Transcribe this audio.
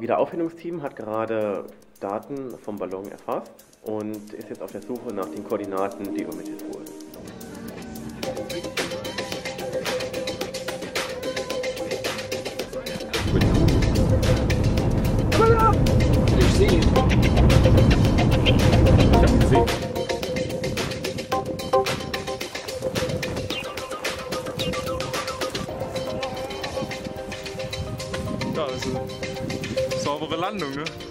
Wiederaufhebungsteam hat gerade Daten vom Ballon erfasst und ist jetzt auf der Suche nach den Koordinaten, die übermittelt wurden. Saubere Landung, ne?